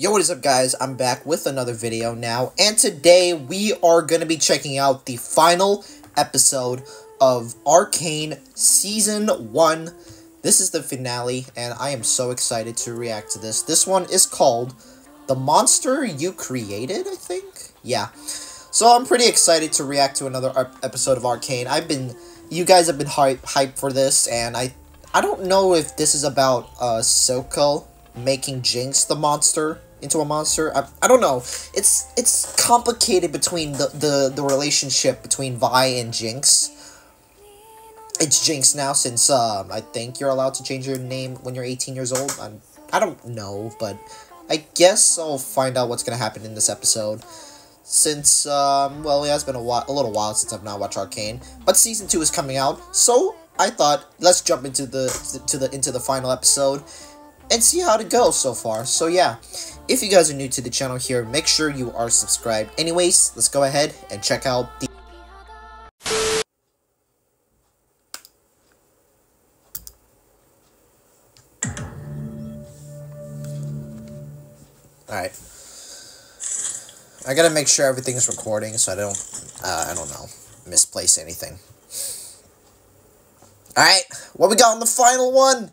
Yo, what is up guys? I'm back with another video now, and today we are going to be checking out the final episode of Arcane Season 1. This is the finale, and I am so excited to react to this. This one is called The Monster You Created, I think? Yeah. So I'm pretty excited to react to another episode of Arcane. I've been, you guys have been hype, hyped for this, and I, I don't know if this is about uh, Silco making Jinx the monster into a monster. I, I don't know. It's it's complicated between the, the, the relationship between Vi and Jinx. It's Jinx now since um, I think you're allowed to change your name when you're 18 years old. I'm, I don't know, but I guess I'll find out what's going to happen in this episode. Since, um, well, it has been a, while, a little while since I've not watched Arcane. But Season 2 is coming out, so I thought, let's jump into the, to the, into the final episode and see how it goes so far. So yeah, if you guys are new to the channel here, make sure you are subscribed. Anyways, let's go ahead and check out the... Alright. I gotta make sure everything is recording so I don't, uh, I don't know, misplace anything. Alright, what we got on the final one?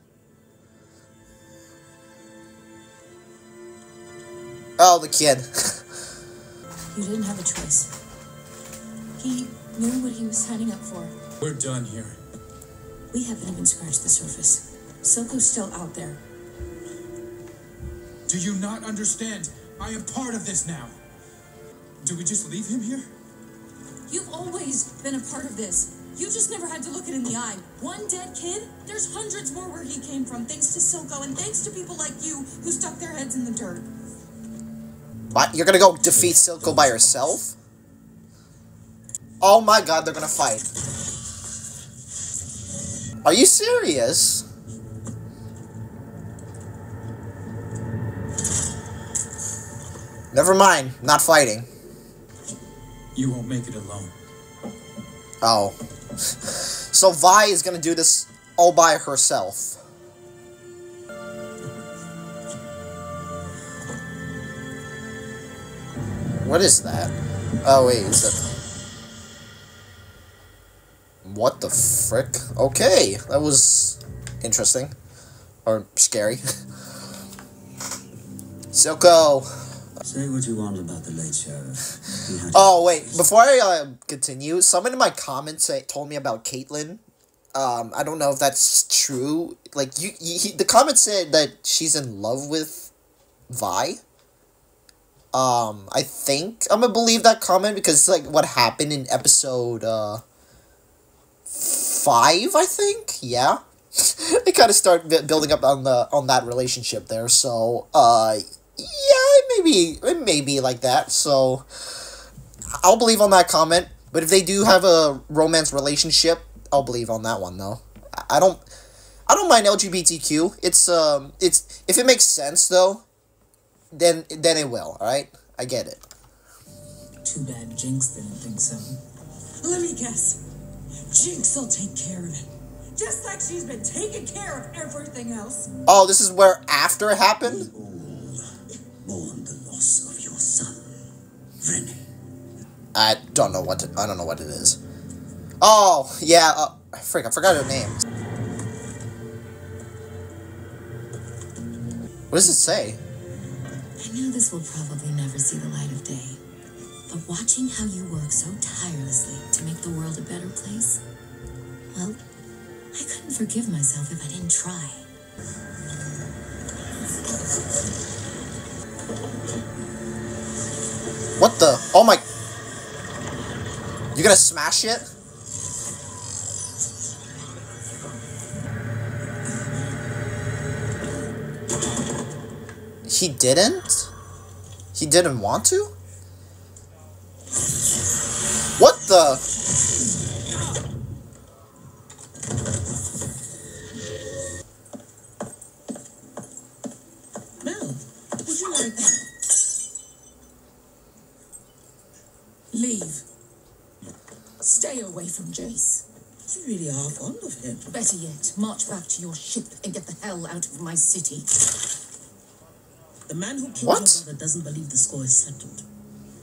Oh, the kid. you didn't have a choice. He knew what he was signing up for. We're done here. We haven't even scratched the surface. Silco's still out there. Do you not understand? I am part of this now. Do we just leave him here? You've always been a part of this. You just never had to look it in the eye. One dead kid? There's hundreds more where he came from, thanks to Silco and thanks to people like you who stuck their heads in the dirt. What? You're gonna go defeat Silco by yourself? Oh my god, they're gonna fight. Are you serious? Never mind, not fighting. You won't make it alone. Oh. So Vi is gonna do this all by herself. What is that? Oh, wait, is that... What the frick? Okay, that was interesting. Or scary. Silco! Say what you want about the late sheriff. Oh, wait, before I uh, continue, someone in my comments say, told me about Caitlyn. Um, I don't know if that's true. Like, you, you he, the comment said that she's in love with Vi. Um, I think I'm gonna believe that comment because like what happened in episode uh five, I think. Yeah, they kind of start building up on the on that relationship there. So, uh, yeah, maybe it may be like that. So, I'll believe on that comment. But if they do have a romance relationship, I'll believe on that one though. I don't. I don't mind LGBTQ. It's um, it's if it makes sense though then then it will. All right, I get it. Too bad Jinx didn't think so. Let me guess. Jinx will take care of it. Just like she's been taking care of everything else. Oh, this is where after it happened? Mourn the loss of your son, Renni. I don't know what to, I don't know what it is. Oh, yeah, uh, frick, I forgot her name. What does it say? Know this will probably never see the light of day, but watching how you work so tirelessly to make the world a better place, well, I couldn't forgive myself if I didn't try. What the? Oh my... You gonna smash it? He didn't? He didn't want to? What the? Mel, would you like... Leave. Stay away from Jayce. You really are fond of him. Better yet, march back to your ship and get the hell out of my city. The man who killed What? your brother doesn't believe the score is settled.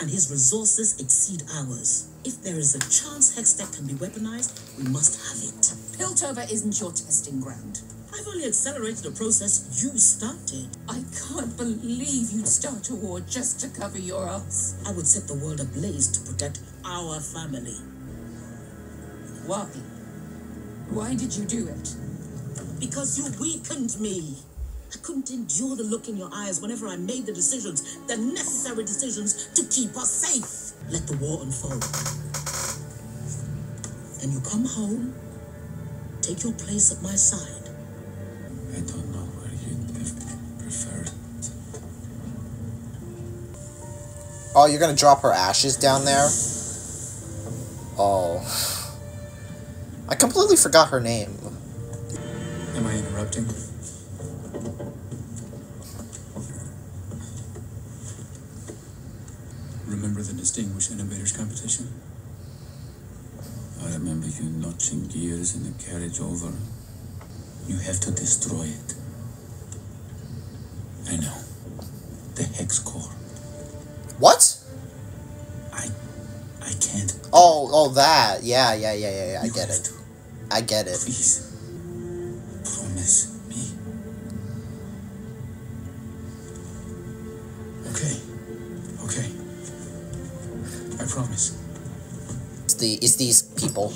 And his resources exceed ours. If there is a chance Hextech can be weaponized, we must have it. Piltover isn't your testing ground. I've only accelerated a process you started. I can't believe you'd start a war just to cover your ass. I would set the world ablaze to protect our family. Why? Why did you do it? Because you weakened me. I couldn't endure the look in your eyes whenever I made the decisions, the necessary decisions to keep us safe. Let the war unfold. Then you come home, take your place at my side. I don't know where you'd have preferred. Oh, you're gonna drop her ashes down there? Oh. I completely forgot her name. Am I interrupting? Remember the Distinguished Innovators Competition? I remember you notching gears in the carriage over. You have to destroy it. I know. The Hexcore. What? I I can't. Oh, oh, that. Yeah, yeah, yeah, yeah, yeah. I You get it. to. I get it. Please. Promise promise. It's the it's these people.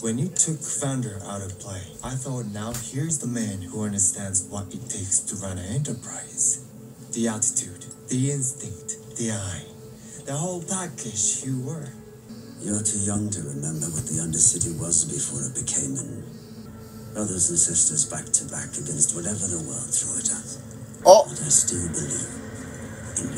When you took Vander out of play, I thought now here's the man who understands what it takes to run an enterprise. The attitude, the instinct, the eye, the whole package you were. You're too young to remember what the Undercity was before it became an brothers and sisters back to back against whatever the world threw at us. Oh, But I still believe in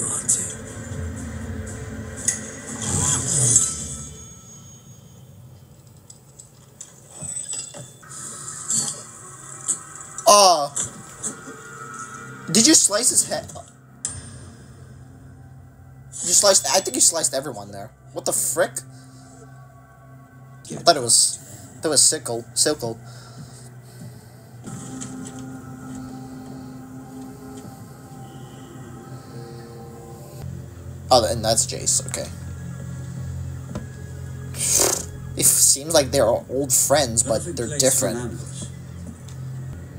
uh. Did you slice his head? You sliced. I think you sliced everyone there. What the frick? I thought it was. That was sickle. Sickle. Oh, and that's Jayce. Okay. It seems like they're old friends, but Perfect they're place for an different.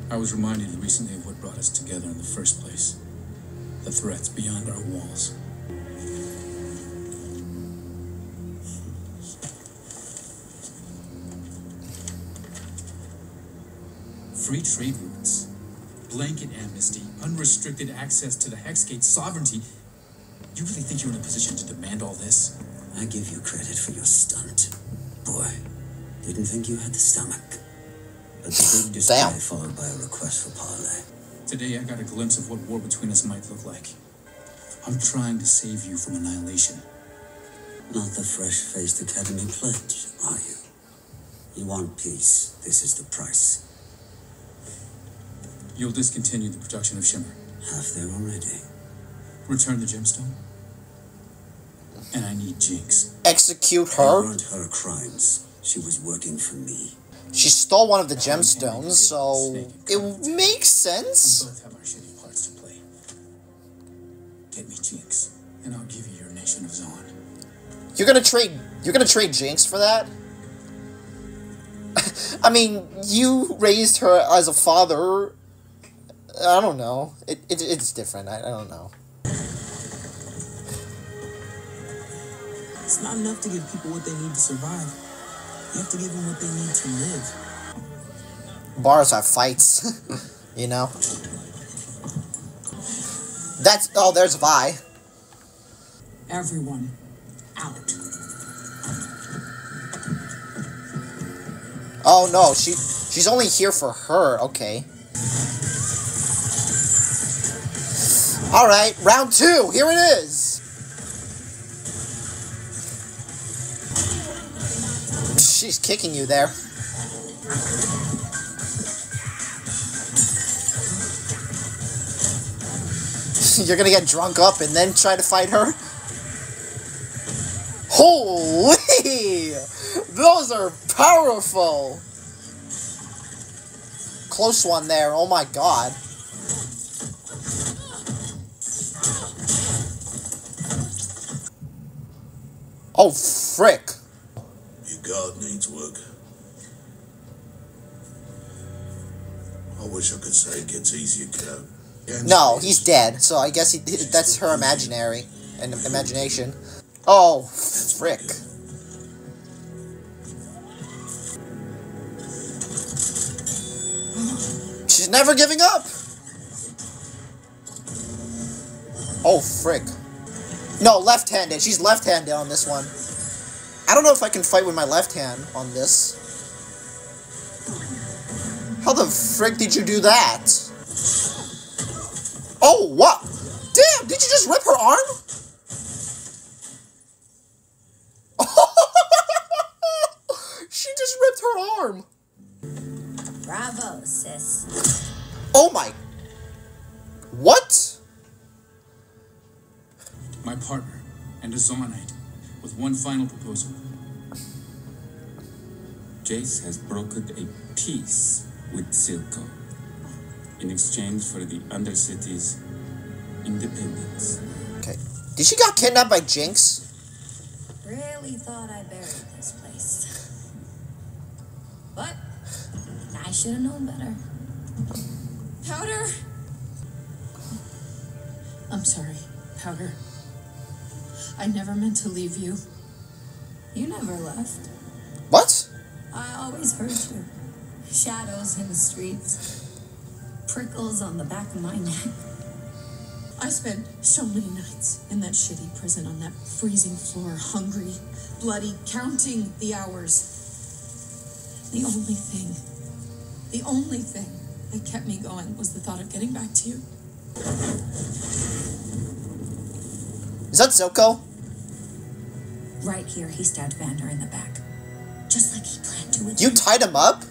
I was reminded recently of what brought us together in the first place. The threats beyond our walls. Free trade routes, blanket amnesty, unrestricted access to the Hexgate sovereignty. You really think you're in a position to demand all this? I give you credit for your stunt. Boy, didn't think you had the stomach. But the big display followed by a request for parley. Today I got a glimpse of what war between us might look like. I'm trying to save you from annihilation. Not the fresh-faced Academy pledge, are you? You want peace. This is the price. You'll discontinue the production of Shimmer, Have there already. return the gemstone, and I need Jinx. Execute her. weren't her crimes. She was working for me. She stole one of the gemstones, so it makes We sense. both have our shitty parts to play. Get me Jinx, and I'll give you your nation of Zaun. You're gonna trade. You're gonna trade Jinx for that. I mean, you raised her as a father. I don't know. It, it it's different. I, I don't know. It's not enough to give people what they need to survive. You have to give them what they need to live. Bars have fights. you know. That's oh, there's a Vi. Everyone out. Oh no, she she's only here for her. Okay. All right, round two. Here it is. She's kicking you there. You're gonna get drunk up and then try to fight her? Holy! Those are powerful! close one there. Oh my god. Oh, frick. I wish I could say it gets easier, kiddo. No, he's dead, so I guess he, that's her imaginary and imagination. Oh, frick. She's never giving up! Oh, frick. No, left-handed. She's left-handed on this one. I don't know if I can fight with my left hand on this. How the frick did you do that? Oh, what? Damn, did you just rip her arm? she just ripped her arm. Bravo, sis. Oh my. What? My partner and a Zaunite with one final proposal. Jayce has brokered a peace with Silco in exchange for the Undercity's independence. Okay. Did she got kidnapped by Jinx? Really thought I buried this place. But I should have known better. Powder! I'm sorry, Powder. I never meant to leave you. You never left. What? I always heard you. Shadows in the streets. Prickles on the back of my neck. I spent so many nights in that shitty prison on that freezing floor, hungry, bloody, counting the hours. The only thing, the only thing that kept me going was the thought of getting back to you. Is that Silco? Right here, he stabbed Vander in the back. Just like he planned to You tied him up?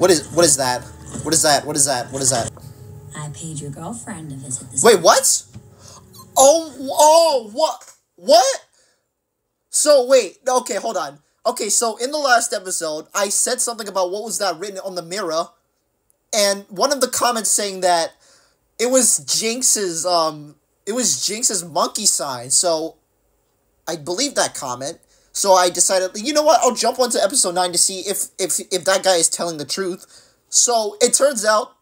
What is what is that? What is that? What is that? What is that? I paid your girlfriend to visit this. Wait, what? Oh, oh, what? What? So wait, okay, hold on. Okay, so in the last episode, I said something about what was that written on the mirror, and one of the comments saying that it was Jinx's um, it was Jinx's monkey sign. So I believe that comment. So I decided, you know what? I'll jump onto episode nine to see if if if that guy is telling the truth. So it turns out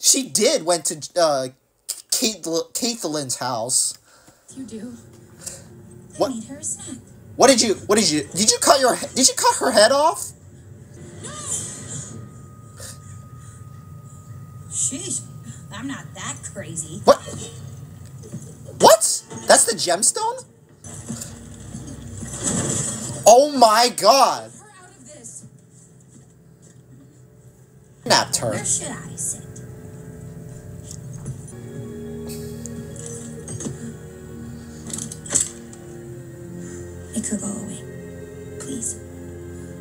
she did went to uh, Kate Caitlyn's house. You do. What? I made her a snack. What did you? What did you? Did you cut your? Did you cut her head off? Sheesh. I'm not that crazy. What? What? That's the gemstone? Oh my god! Her out of this. Kidnapped her. Where should I sit? It could go away. Please.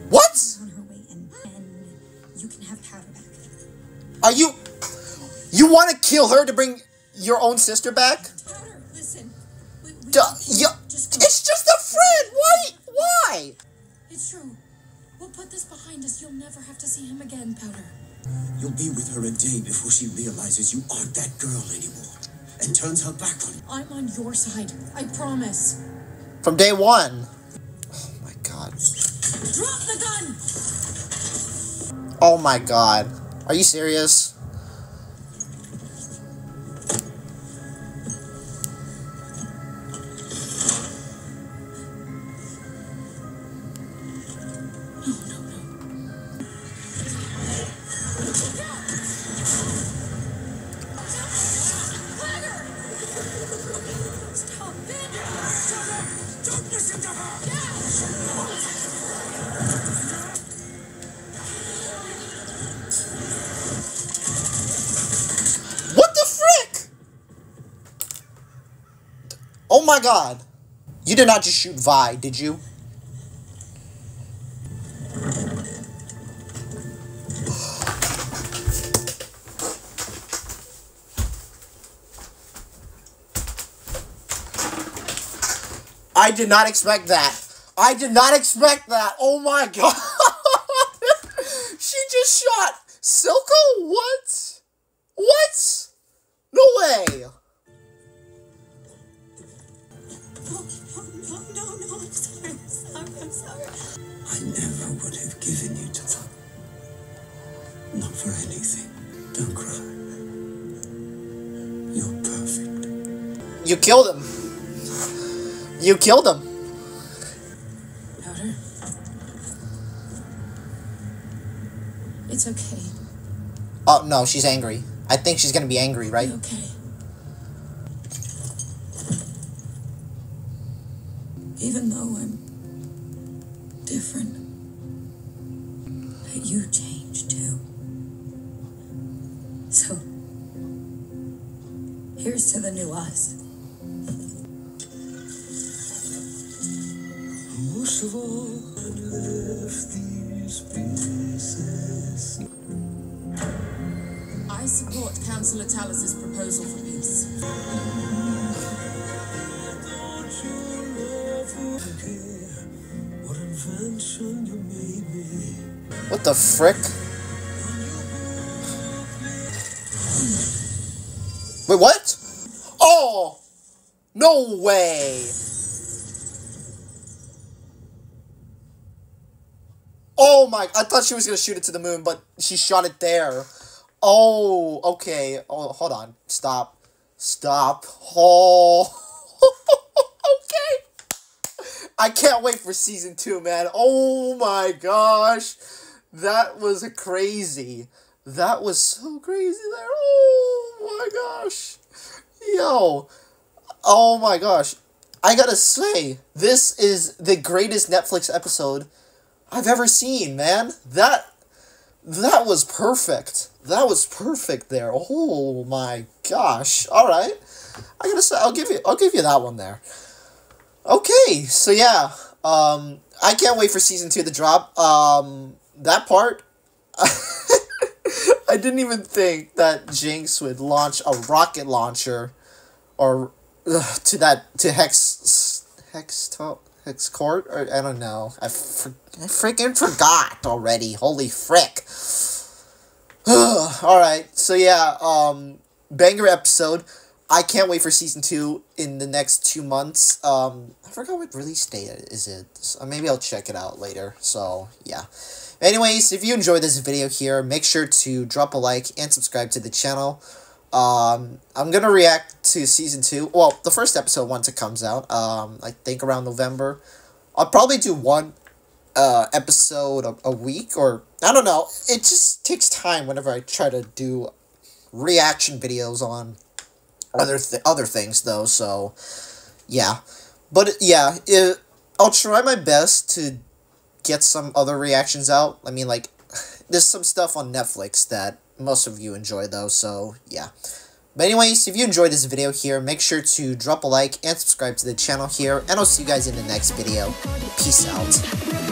What? On her way, and, and you can have powder back. Are you? You want to kill her to bring your own sister back? Powder, listen. We, we Duh, just- you, just it's just a friend. Why? Why? It's true. We'll put this behind us. You'll never have to see him again, Powder. You'll be with her a day before she realizes you aren't that girl anymore and turns her back on you. I'm on your side. I promise. From day one. Oh my god. Drop the gun! Oh my god. Are you serious? God. You did not just shoot Vi, did you? I did not expect that. I did not expect that. Oh my god. Don't cry. You're perfect. You killed him. You killed him. Powder? It's okay. Oh, no, she's angry. I think she's gonna be angry, right? Okay. I support Councillor Talis's proposal for peace. What the frick? Wait, what? Oh! No way! Oh my, I thought she was gonna shoot it to the moon, but she shot it there. Oh, okay. Oh, hold on. Stop. Stop. Oh. okay. I can't wait for season two, man. Oh my gosh. That was crazy. That was so crazy there. Oh my gosh. Yo. Oh my gosh. I gotta say, this is the greatest Netflix episode I've ever seen, man. That that was perfect. That was perfect there. Oh my gosh. All right. I gotta say, I'll give you, I'll give you that one there. Okay, so yeah, um, I can't wait for season two to drop. Um, that part, I didn't even think that Jinx would launch a rocket launcher, or ugh, to that to Hex Hex to, Hex Court, or I don't know. I, for, I freaking forgot already. Holy frick. All right, so yeah, um, banger episode. I can't wait for season two in the next two months. Um, I forgot what release date is it. So maybe I'll check it out later. So yeah. Anyways, if you enjoyed this video here, make sure to drop a like and subscribe to the channel. Um, I'm gonna react to season two. Well, the first episode once it comes out. Um, I think around November. I'll probably do one uh, episode a, a week or I don't know. It just takes time whenever I try to do reaction videos on other th- other things though. So yeah, but yeah, it, I'll try my best to get some other reactions out. I mean, like there's some stuff on Netflix that most of you enjoy though. So yeah. But anyways, if you enjoyed this video here, make sure to drop a like and subscribe to the channel here, and I'll see you guys in the next video. Peace out.